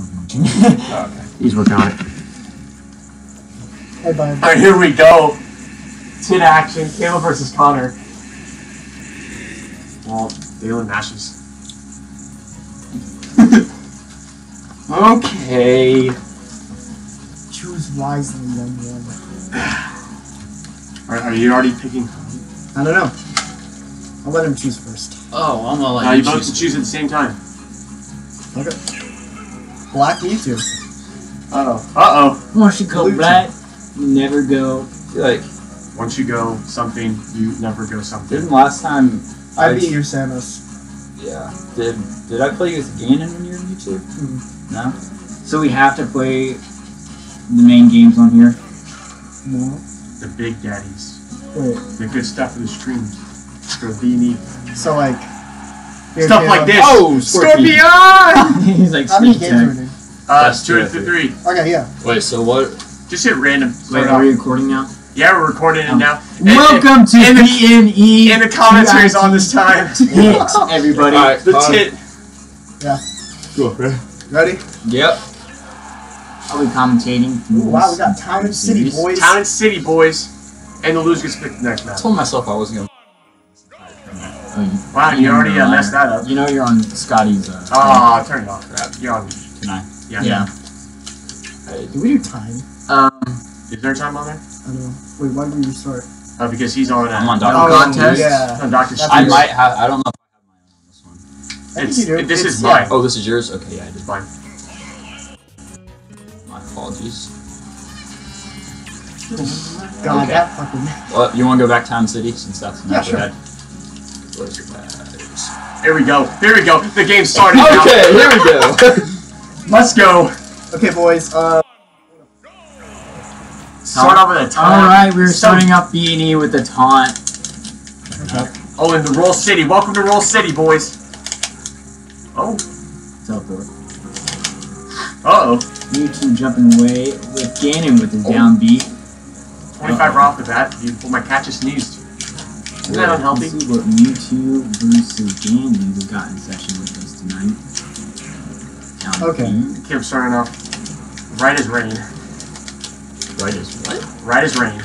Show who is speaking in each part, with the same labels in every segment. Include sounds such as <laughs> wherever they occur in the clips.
Speaker 1: okay.
Speaker 2: He's working on it.
Speaker 3: Hey, bud.
Speaker 4: Alright, here we go. Tin action. Caleb versus Connor. Well, Dalen matches. okay.
Speaker 3: Choose wisely, young one.
Speaker 4: Are, are you already picking?
Speaker 3: I don't know. I'll let him choose first.
Speaker 1: Oh, I'm gonna let
Speaker 4: Uh,
Speaker 1: you
Speaker 4: you both
Speaker 1: choose.
Speaker 4: can choose at the same time.
Speaker 3: Okay. Black you two.
Speaker 4: Uh oh. Uh oh.
Speaker 2: Once you go
Speaker 3: Blue
Speaker 2: black, you never go.
Speaker 1: Like,
Speaker 4: Once you go something, you never go something.
Speaker 1: didn't last time?
Speaker 3: I beat your Samus.
Speaker 1: Yeah. Did Did I play with Ganon when you were in YouTube?
Speaker 3: Mhm.
Speaker 1: No.
Speaker 2: So we have to play the main games on here.
Speaker 3: No.
Speaker 4: The big daddies.
Speaker 3: Wait.
Speaker 4: The good stuff for the streams. For the beanie.
Speaker 3: So like. Here,
Speaker 4: Stuff like this.
Speaker 1: Oh,
Speaker 4: Scorpion! <laughs>
Speaker 2: He's like
Speaker 3: How many
Speaker 2: sneak
Speaker 3: games are we
Speaker 2: attack.
Speaker 3: doing?
Speaker 4: Uh,
Speaker 1: That's
Speaker 4: two or
Speaker 1: terrific.
Speaker 4: three.
Speaker 3: Okay, yeah.
Speaker 1: Wait. So what?
Speaker 4: Just hit random.
Speaker 2: Wait, are we recording now?
Speaker 4: Yeah, we're recording it
Speaker 2: Oh.
Speaker 4: now. And-
Speaker 2: Welcome to
Speaker 4: and the-
Speaker 2: BNE.
Speaker 4: And the commentary's on this time. <laughs>
Speaker 2: Hit everybody.
Speaker 1: Alright,
Speaker 4: The
Speaker 1: Connor.
Speaker 4: tit.
Speaker 1: Go, right?
Speaker 3: Ready?
Speaker 1: Yep.
Speaker 2: I'll be commentating.
Speaker 3: Ooh, wow, we got Town and City, boys.
Speaker 4: Town and City boys. And the loser gets picked the next
Speaker 1: I
Speaker 4: match.
Speaker 1: told myself I wasn't gonna.
Speaker 2: Oh, you,
Speaker 4: Wow, you already uh, messed that up.
Speaker 2: You know you're on Scotty's. Uh,
Speaker 4: Ah, turn it off. Crap. You're on.
Speaker 1: Can I?
Speaker 4: Yeah.
Speaker 2: yeah.
Speaker 3: Do we do time?
Speaker 2: Um,
Speaker 4: Is there time on there?
Speaker 3: I don't know. Wait, why did we restart?
Speaker 4: Uh, because he's on. Uh,
Speaker 1: I'm on Dr.
Speaker 3: Oh,
Speaker 4: contest.
Speaker 3: yeah.
Speaker 4: On Doctor
Speaker 3: That's
Speaker 1: I might have. I don't know if I have mine on this one.
Speaker 4: It's,
Speaker 3: you do.
Speaker 4: this
Speaker 3: It's-
Speaker 4: is
Speaker 3: yeah.
Speaker 4: mine.
Speaker 1: Oh, this is yours. Okay, yeah,
Speaker 4: It's mine.
Speaker 1: My apologies.
Speaker 3: God,
Speaker 1: Okay.
Speaker 3: that fucking.
Speaker 1: Well, you want to go back Town City since that's
Speaker 3: Yeah,
Speaker 1: not
Speaker 3: sure.
Speaker 1: bad. Where's your badge?
Speaker 4: Here we go. Here we go. The game started now.
Speaker 1: Okay, here we go. <laughs>
Speaker 4: Let's go.
Speaker 3: Okay, boys. Uh,
Speaker 4: Start off with a taunt.
Speaker 2: all right, we're
Speaker 4: So-
Speaker 2: starting off BNE with the taunt. Okay.
Speaker 4: Oh, in the Roll City. Welcome to Roll City, boys. Oh.
Speaker 2: Teleport.
Speaker 4: Uh oh.
Speaker 2: Mewtwo jumping away with Ganon with his
Speaker 4: Oh.
Speaker 2: down beat.
Speaker 4: 25 right off the bat. Beautiful. My catch is sneezed. Isn't that unhealthy?
Speaker 2: Let's see what Mewtwo versus Ganon we got in session with us tonight. Down
Speaker 3: Okay.
Speaker 2: beat.
Speaker 4: Caleb starting off right as rain.
Speaker 1: right as what?
Speaker 4: Right as rain.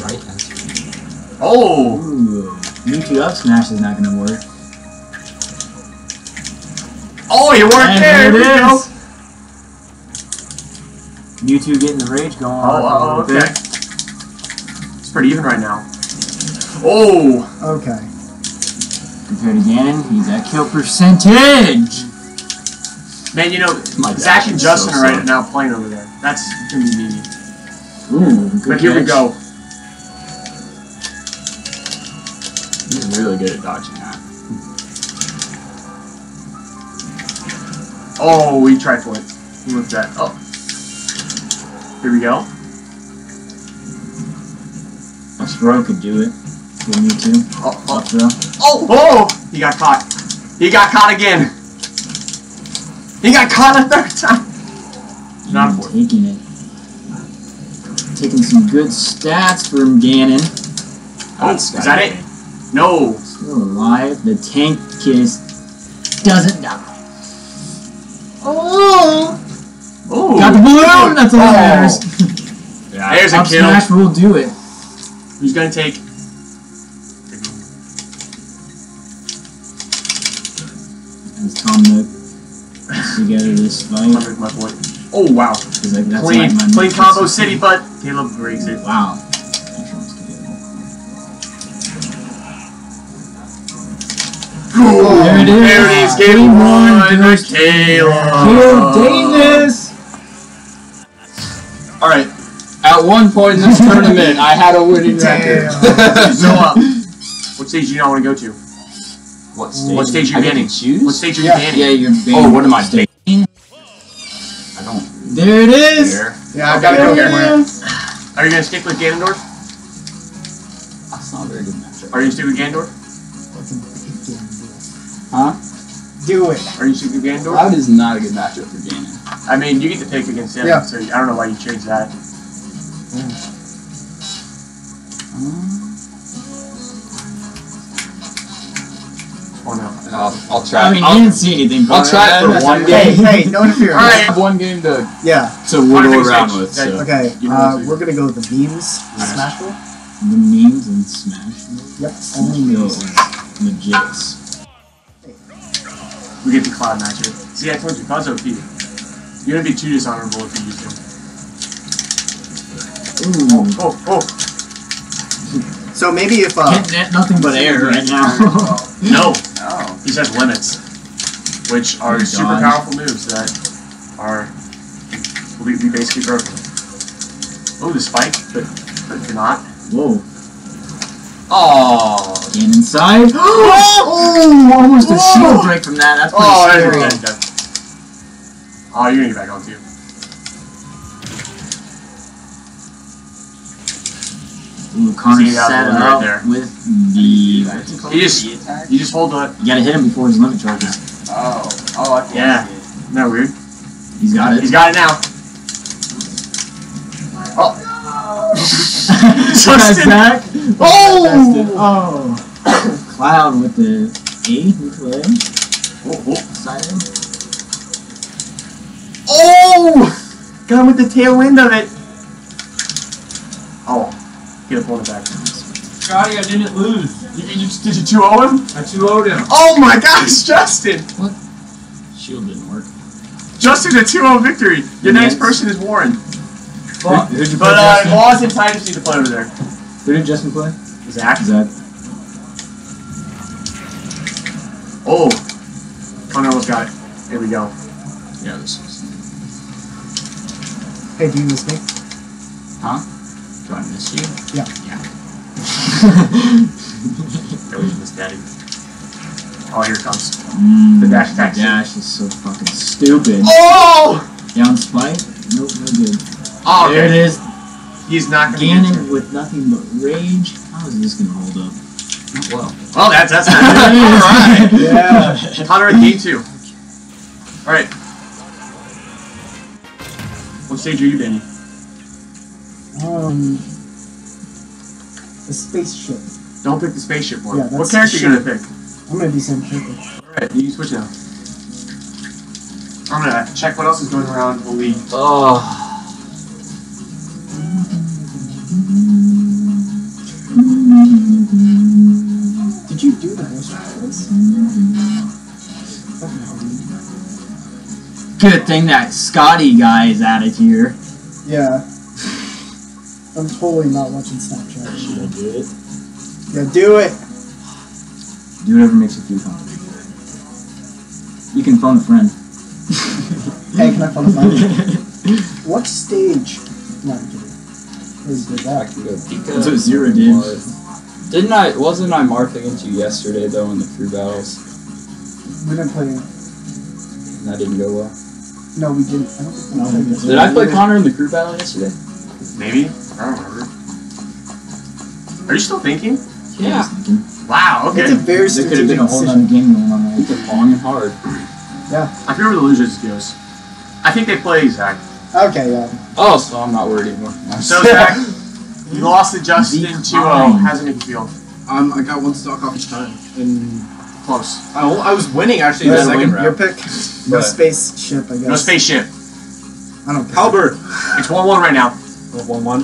Speaker 1: Right as. rain.
Speaker 4: Oh.
Speaker 2: Ooh, Mewtwo up smash is not gonna work.
Speaker 4: Oh, you weren't
Speaker 2: And
Speaker 4: there.
Speaker 2: here
Speaker 4: Here
Speaker 2: it
Speaker 4: we go.
Speaker 2: is. Mewtwo getting the rage going
Speaker 4: Oh,
Speaker 2: on
Speaker 4: oh, okay.
Speaker 2: bit.
Speaker 4: It's pretty even right now. Oh.
Speaker 3: okay.
Speaker 2: Compared to Ganon, he's at kill percentage.
Speaker 4: Man, you know,
Speaker 1: My
Speaker 4: Zach and Justin
Speaker 1: so
Speaker 4: are right now playing over there. That's gonna be meaty.
Speaker 2: Ooh,
Speaker 4: But here we go.
Speaker 1: He's really good at dodging that.
Speaker 4: Oh, we tried for it. Who was that? Oh. Here we go.
Speaker 2: A throw could do it. With Mewtwo.
Speaker 4: Oh, oh, oh, oh! He got caught. He got caught again. He got caught a third time. Not for
Speaker 2: taking it. Taking some good stats from Ganon.
Speaker 4: Oh, is that it? No.
Speaker 2: Still alive. The tank kiss doesn't die. Oh!
Speaker 4: Oh.
Speaker 2: Got the balloon! Oh. That's all that
Speaker 4: Oh.
Speaker 2: matters. <laughs>
Speaker 1: Yeah.
Speaker 4: There's a
Speaker 2: Up
Speaker 4: kill.
Speaker 2: smash will do it.
Speaker 4: Who's gonna take?
Speaker 2: As Tom Nook puts together this fight.
Speaker 4: My boy. Oh wow!
Speaker 2: like, that's
Speaker 4: Clean,
Speaker 2: like my
Speaker 4: clean
Speaker 2: next-
Speaker 4: combo city, but Caleb breaks it.
Speaker 2: Wow. There it is.
Speaker 4: There it is. Game
Speaker 2: Game one
Speaker 4: one.
Speaker 2: goes to Caleb
Speaker 4: Caleb.
Speaker 2: Davis!
Speaker 1: All right. At one point in this <laughs> tournament, I had a winning record.
Speaker 4: So uh, what stage do you not want to go to?
Speaker 1: What stage?
Speaker 4: What stage you
Speaker 1: I get
Speaker 4: banning?
Speaker 1: to choose?
Speaker 4: What stage are you
Speaker 3: Yeah.
Speaker 4: banning?
Speaker 2: Yeah, you're
Speaker 1: Oh, what am I
Speaker 2: banning?
Speaker 1: banning? I don't
Speaker 2: There it is!
Speaker 1: care.
Speaker 3: Yeah, I
Speaker 4: Okay,
Speaker 3: gotta go
Speaker 4: okay.
Speaker 3: somewhere.
Speaker 4: Are you gonna stick with Ganondorf?
Speaker 1: That's not a very good matchup.
Speaker 4: Are you stick with Ganondorf?
Speaker 3: What's a big game deal?
Speaker 1: Huh?
Speaker 3: Do it.
Speaker 4: Are you stick with Ganondorf?
Speaker 1: Cloud is not a good matchup for Ganon.
Speaker 4: I mean, you get to pick against him,
Speaker 3: Yeah.
Speaker 4: so I don't know why you changed that. Hmm. Oh no.
Speaker 1: I'll, I'll try.
Speaker 2: I mean,
Speaker 1: I'll,
Speaker 2: you didn't see anything.
Speaker 1: I'll try it for one
Speaker 2: okay.
Speaker 3: Hey, hey, no interference.
Speaker 4: All
Speaker 1: I have one game to.
Speaker 3: Yeah.
Speaker 2: So we'll
Speaker 4: One
Speaker 2: go around with. So.
Speaker 3: Okay. Uh, we're gonna go with the beams. Smash roll.
Speaker 2: The memes and Smash. Bros.
Speaker 3: Yep.
Speaker 2: Only
Speaker 3: Only
Speaker 2: those
Speaker 3: memes.
Speaker 2: legits.
Speaker 4: We get the cloud matchup. See, I told you, Cloud's OP. You're gonna be too dishonorable if you use him.
Speaker 2: Ooh.
Speaker 4: Oh, oh.
Speaker 3: So maybe if uh,
Speaker 2: nothing but air right now. <laughs>
Speaker 4: No! He says limits. Which are
Speaker 2: Oh,
Speaker 4: super
Speaker 2: God.
Speaker 4: powerful moves that are completely basically broken. Oh, the spike, but, but not.
Speaker 2: Whoa.
Speaker 1: Oh.
Speaker 2: Get inside. <gasps> oh, almost a shield break from that. That's pretty
Speaker 4: Oh,
Speaker 2: scary.
Speaker 4: there you go. Oh, you're gonna get back on too.
Speaker 2: Connor
Speaker 4: See,
Speaker 2: set
Speaker 4: one right there.
Speaker 2: with the. It called?
Speaker 4: He just, you just hold the.
Speaker 2: You gotta hit him before his limit charges.
Speaker 1: Oh. Oh,
Speaker 4: Yeah.
Speaker 1: it.
Speaker 4: Isn't that weird?
Speaker 2: He's got it.
Speaker 4: He's got it now. Oh. <laughs> Justin!
Speaker 2: Zach.
Speaker 4: Oh!
Speaker 2: Oh. Cloud with the A, neutral A.
Speaker 4: Oh, oh.
Speaker 2: Side A.
Speaker 4: Oh! Got him with the tailwind of it. Oh. Get a point back.
Speaker 1: Scotty, I didn't lose.
Speaker 4: You, you, did you 2 0 him?
Speaker 1: I 2 0'd him.
Speaker 4: Oh my gosh, Justin! What?
Speaker 2: Shield didn't work.
Speaker 4: Justin, a 2 0 victory. Your
Speaker 2: Nice.
Speaker 4: next person is Warren.
Speaker 2: Who, who'd you play,
Speaker 4: But uh,
Speaker 2: Justin?
Speaker 4: Laws and Titus need to play over there.
Speaker 2: Who did Justin play?
Speaker 4: Zach.
Speaker 2: Zach.
Speaker 4: Oh. Connor almost got it. Here we go.
Speaker 1: Yeah, this is.
Speaker 3: hey, do you miss me?
Speaker 1: Do I miss you? <laughs>
Speaker 4: That was Miss Daddy. Oh, here it comes.
Speaker 2: Mm,
Speaker 4: The dash attack.
Speaker 2: Dash is so fucking stupid.
Speaker 4: Oh!
Speaker 2: Down spike? Nope, no good.
Speaker 4: Oh,
Speaker 2: There it
Speaker 4: okay.
Speaker 2: is.
Speaker 4: He's not gonna
Speaker 2: Ganon
Speaker 4: it.
Speaker 2: with nothing but rage. How is this gonna hold up?
Speaker 1: Well.
Speaker 4: Well, that's that's not
Speaker 2: it is. <laughs>
Speaker 4: Alright.
Speaker 3: Yeah.
Speaker 4: Connor at game two. Alright. What stage are you, Danny?
Speaker 3: Um. The spaceship.
Speaker 4: Don't pick the spaceship one.
Speaker 3: Yeah,
Speaker 4: what
Speaker 3: that's
Speaker 4: character you
Speaker 3: shit.
Speaker 4: gonna pick?
Speaker 3: I'm gonna do Sam Shaker.
Speaker 4: Alright, you switch now. I'm gonna check what else is going around the league.
Speaker 1: Oh.
Speaker 3: Did you do the voice for this?
Speaker 2: Good thing that Scotty guy is out of here.
Speaker 3: Yeah. I'm totally not watching Snapchat.
Speaker 2: Should I do it?
Speaker 3: Yeah, do it.
Speaker 2: Do whatever makes you feel comfortable. You can phone a friend. <laughs>
Speaker 3: Hey, can I phone a friend? <laughs> What stage? No, I'm kidding. Who's did
Speaker 1: I
Speaker 3: that?
Speaker 1: can go
Speaker 2: That's what Zero did.
Speaker 1: Didn't I? Wasn't I marked against you yesterday though in the crew battles?
Speaker 3: We didn't play.
Speaker 1: And that didn't go well.
Speaker 3: No, we didn't. I don't think we
Speaker 2: No,
Speaker 3: played
Speaker 2: we
Speaker 3: this.
Speaker 1: Did I play Connor in the crew battle yesterday?
Speaker 4: Maybe? I don't remember. Are you still thinking?
Speaker 1: Yeah.
Speaker 4: Wow, okay.
Speaker 3: It's a very
Speaker 2: There could have been a whole other game going on there.
Speaker 1: We took long and hard. Yeah.
Speaker 4: I forget where the losers goes. I think they play Zach.
Speaker 3: Okay, yeah.
Speaker 1: Oh, so I'm not worried anymore.
Speaker 4: So Zach, you <laughs> lost to Justin
Speaker 2: Be
Speaker 4: 2 0.
Speaker 2: kind.
Speaker 4: How's it make you feel?
Speaker 5: Um, I got one stock off each time, and
Speaker 4: Close.
Speaker 5: I, I was winning actually in the second
Speaker 3: Your
Speaker 5: round.
Speaker 3: Your pick. <laughs> No
Speaker 5: But-
Speaker 3: spaceship, I guess.
Speaker 4: No spaceship.
Speaker 3: I don't care.
Speaker 5: Halberd.
Speaker 4: It's 1 1 right now.
Speaker 5: One one.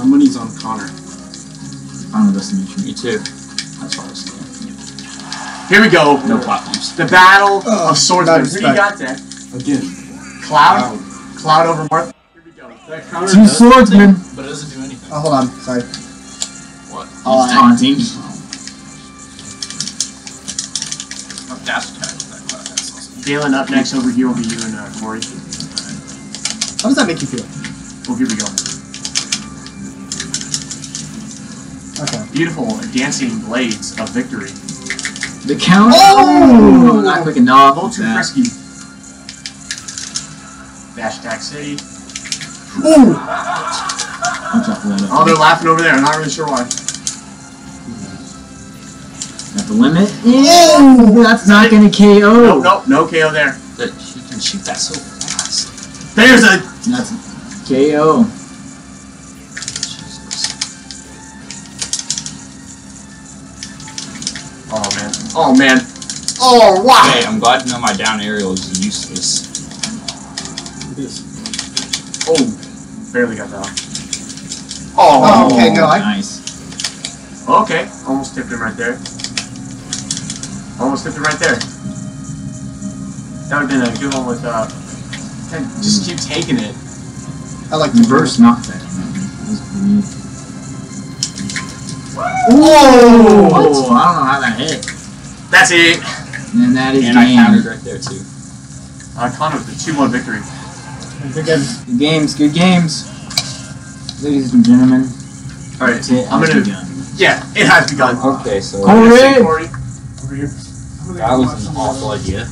Speaker 5: My money's on Connor.
Speaker 2: Final destination.
Speaker 1: Me too. That's what I was thinking.
Speaker 4: Here we go.
Speaker 1: No platforms.
Speaker 4: The battle
Speaker 3: Oh,
Speaker 4: of swordsmen.
Speaker 3: not
Speaker 4: Who do you got, Zach?
Speaker 5: Again.
Speaker 4: Cloud? Cloud over Marth. Here we go.
Speaker 5: That counter
Speaker 2: Two
Speaker 5: does
Speaker 2: swordsmen.
Speaker 5: but it doesn't do anything.
Speaker 3: Oh, hold on. Sorry.
Speaker 1: What?
Speaker 3: Oh,
Speaker 2: He's taunting.
Speaker 5: Oh, dash attack. That cloud that's awesome.
Speaker 4: Galen up next over here will be you and uh, Corey.
Speaker 3: How does that make you feel?
Speaker 4: Oh, here we go.
Speaker 3: Okay.
Speaker 4: Beautiful dancing blades of victory.
Speaker 2: The counter.
Speaker 3: Oh!
Speaker 2: Not quick
Speaker 4: A
Speaker 2: enough.
Speaker 4: little too
Speaker 2: That-
Speaker 4: frisky. Dash attack city.
Speaker 3: Ooh!
Speaker 2: Watch out for that.
Speaker 4: Oh, they're laughing over there. I'm not really sure why.
Speaker 2: At the limit. Ooh, that's not gonna KO.
Speaker 4: No, nope, no KO there.
Speaker 1: That she can shoot that so fast.
Speaker 4: There's a.
Speaker 2: That's KO.
Speaker 4: Oh man. Oh man. Wow!
Speaker 1: Hey, I'm glad to know my down aerial is useless.
Speaker 3: It is.
Speaker 4: Oh, barely got that. off.
Speaker 3: Oh,
Speaker 4: Oh,
Speaker 3: okay, no, I-
Speaker 2: Nice.
Speaker 4: okay. Almost tipped him right there. Almost tipped him right there. That would have been a good one with, uh, and just keep taking it.
Speaker 3: I like to
Speaker 2: Reverse knockback. man. That was
Speaker 4: Whoa!
Speaker 2: Oh, I don't know how that hit.
Speaker 4: That's it.
Speaker 2: And that is
Speaker 1: And I
Speaker 2: game.
Speaker 1: countered right there too.
Speaker 4: I Connor with the 2-1 victory.
Speaker 3: Again,
Speaker 2: Good games, good games. Ladies and gentlemen,
Speaker 4: Alright,
Speaker 2: that's it.
Speaker 4: I'm
Speaker 2: has
Speaker 4: gonna.
Speaker 2: begun.
Speaker 4: Yeah, it has begun.
Speaker 1: Okay, so
Speaker 2: Corey!
Speaker 4: Corey.
Speaker 3: over here.
Speaker 1: that was an awful idea.